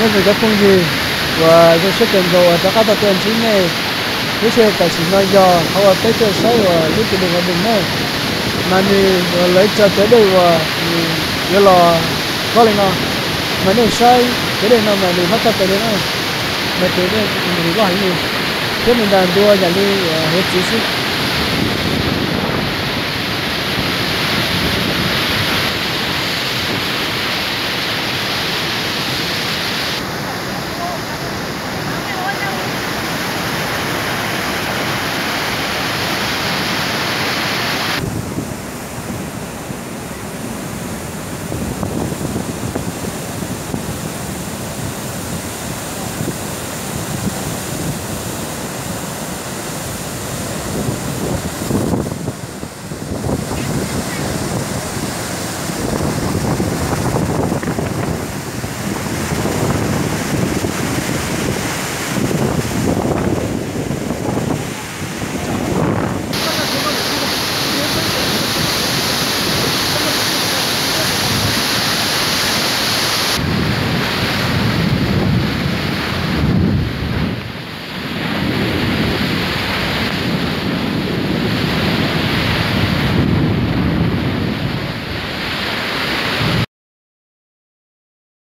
nên về cái công gì. Và cái số tiền đồ cho các tiền chính này cái xe tài xỉn nói giờ họ ở tới chơi sáu và cái tiền đường đường này mà đi ờ, lấy cho tới đây và ừ, như là có lên nào mà nên sai, cái đây nào mà đi phát tập tới đây này mà tới đây mình có hành gì? Thế mình làm đua nhà đi ờ, hết chỉ